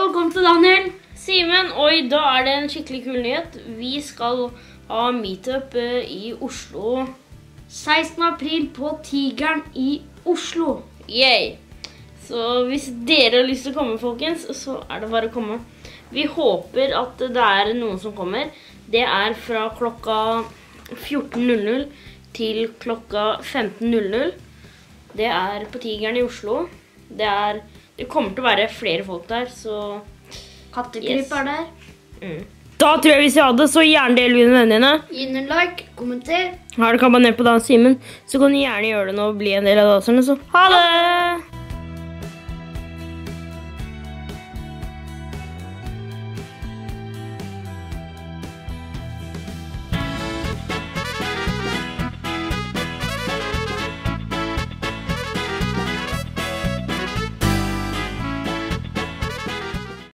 Velkommen til Daniel. Simen, og i dag er det en skikkelig kul nyhet. Vi skal ha meetup eh, i Oslo. 16. april på Tigeren i Oslo. Yay! Så hvis dere har lyst til å komme, folkens, så er det bare å komme. Vi håper at det er noen som kommer. Det er fra klokka 14.00 til klokka 15.00. Det er på Tigeren i Oslo. Det, er, det kommer til å være flere folk der, så Kattekryp Yes. er der. mm. Da tror jeg vi sier ha det, så gjerne del med vennene dine. Gi den en like, kommenter. Har du abonnert på Dan Simen, så kan du gjerne gjøre det nå og bli en del av daserne. Så ha det!